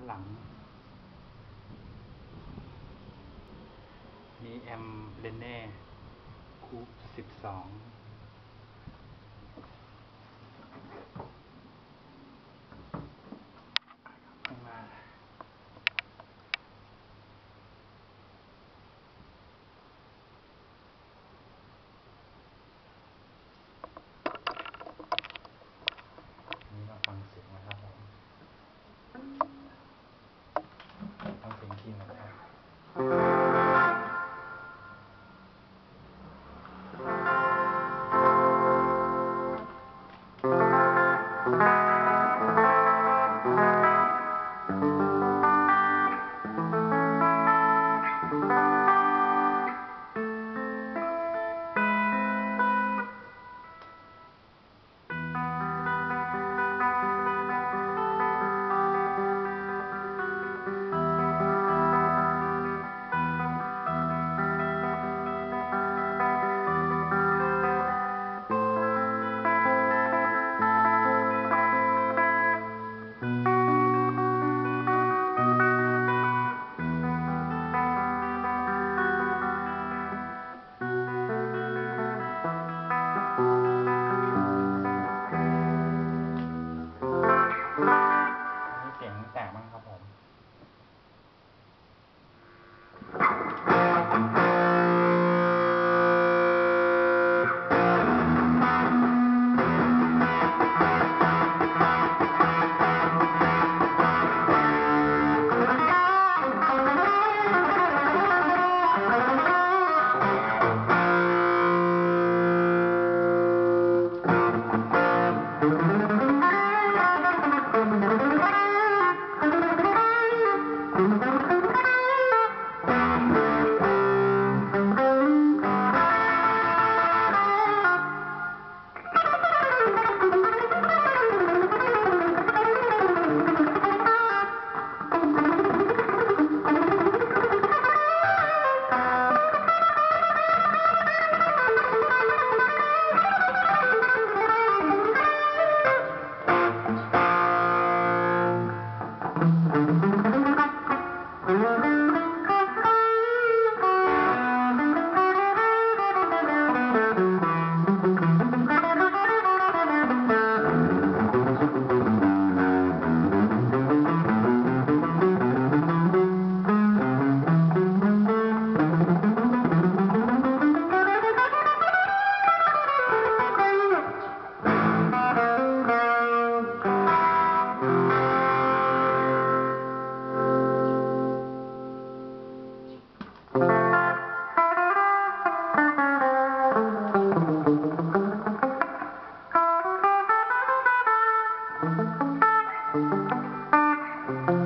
านหลัง มีแอมเลนเน่คูปสิบสอง Thank you.